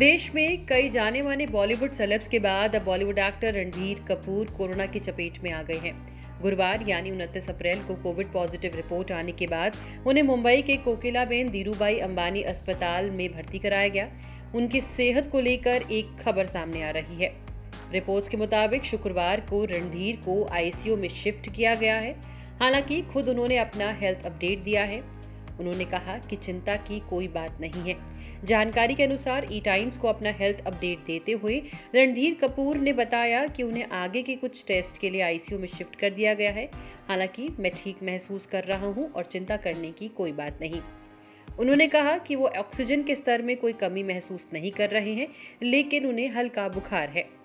देश में कई जाने माने बॉलीवुड सेलेब्स के बाद अब Bollywood actor Randhir Kapoor corona की चपेट में आ गए हैं। गुरुवार, यानी उनतीस अप्रैल को कोविड पॉजिटिव रिपोर्ट आने के बाद उन्हें मुंबई के कोकिलाबेन धीरूभाई अंबानी अस्पताल में भर्ती कराया गया। उनकी सेहत को लेकर एक खबर सामने आ रही है। रिपोर्ट्स के मुताबिक शुक्रवार को रणधीर को आईसीयू में शिफ्ट किया गया है। हालाँकि खुद उन्होंने अपना हेल्थ अपडेट दिया है। उन्होंने कहा कि चिंता की कोई बात नहीं है। जानकारी के अनुसार ई टाइम्स को अपना हेल्थ अपडेट देते हुए, रणधीर कपूर ने बताया कि उन्हें आगे के कुछ टेस्ट के लिए आईसीयू में शिफ्ट कर दिया गया है। हालाँकि, मैं ठीक महसूस कर रहा हूँ और चिंता करने की कोई बात नहीं। उन्होंने कहा कि वो ऑक्सीजन के स्तर में कोई कमी महसूस नहीं कर रहे हैं, लेकिन उन्हें हल्का बुखार है।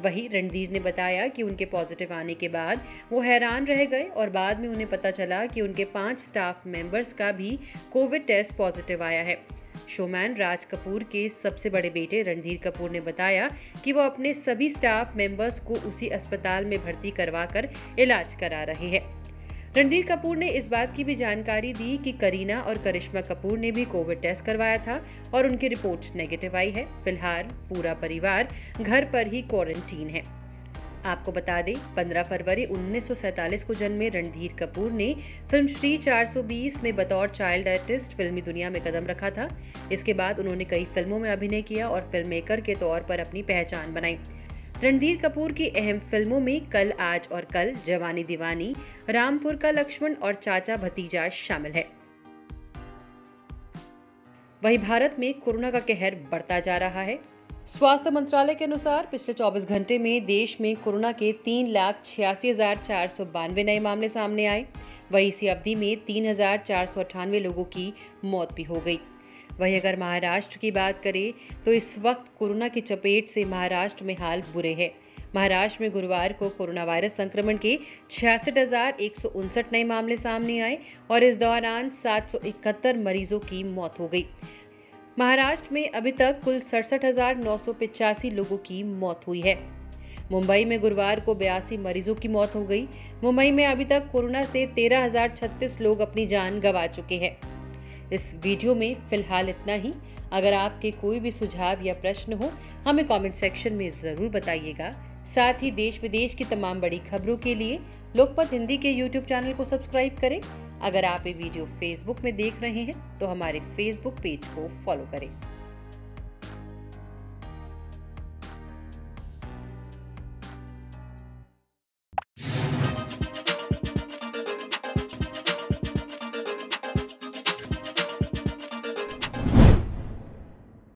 वहीं रणधीर ने बताया कि उनके पॉजिटिव आने के बाद वो हैरान रह गए और बाद में उन्हें पता चला कि उनके पाँच स्टाफ मेंबर्स का भी कोविड टेस्ट पॉजिटिव आया है। शोमैन राज कपूर के सबसे बड़े बेटे रणधीर कपूर ने बताया कि वो अपने सभी स्टाफ मेंबर्स को उसी अस्पताल में भर्ती करवा कर इलाज करा रहे हैं। रणधीर कपूर ने इस बात की भी जानकारी दी कि करीना और करिश्मा कपूर ने भी कोविड टेस्ट करवाया था और उनकी रिपोर्ट नेगेटिव आई है। फ़िलहाल पूरा परिवार घर पर ही क्वारंटीन है। आपको बता दें 15 फरवरी उन्नीस को जन्मे रणधीर कपूर ने फ़िल्म श्री 420 में बतौर चाइल्ड आर्टिस्ट फिल्मी दुनिया में कदम रखा था। इसके बाद उन्होंने कई फ़िल्मों में अभिनय किया और फ़िल्म मेकर के तौर पर अपनी पहचान बनाई। रणधीर कपूर की अहम फ़िल्मों में कल आज और कल जवानी दीवानी, रामपुर का लक्ष्मण और चाचा भतीजा शामिल है। वहीं भारत में कोरोना का कहर बढ़ता जा रहा है। स्वास्थ्य मंत्रालय के अनुसार, पिछले 24 घंटे में देश में कोरोना के तीन लाख छियासी हज़ार चार सौ बानवे नए मामले सामने आए। वहीं इसी अवधि में तीन हज़ार चार सौ अठानवे लोगों की मौत भी हो गई। वहीं अगर महाराष्ट्र की बात करें तो इस वक्त कोरोना की चपेट से महाराष्ट्र में हाल बुरे हैं। महाराष्ट्र में गुरुवार को कोरोना वायरस संक्रमण के छियासठ नए मामले सामने आए और इस दौरान सात सौ इकहत्तर मरीजों की मौत हो गई। महाराष्ट्र में अभी तक कुल सड़सठ लोगों की मौत हुई है। मुंबई में गुरुवार को बयासी मरीजों की मौत हो गई। मुंबई में अभी तक कोरोना से तेरह हज़ार छत्तीस लोग अपनी जान गंवा चुके हैं। इस वीडियो में फ़िलहाल इतना ही। अगर आपके कोई भी सुझाव या प्रश्न हो, हमें कमेंट सेक्शन में ज़रूर बताइएगा। साथ ही देश विदेश की तमाम बड़ी खबरों के लिए लोकपत हिंदी के यूट्यूब चैनल को सब्सक्राइब करें। अगर आप ये वीडियो फेसबुक में देख रहे हैं तो हमारे फेसबुक पेज को फॉलो करें।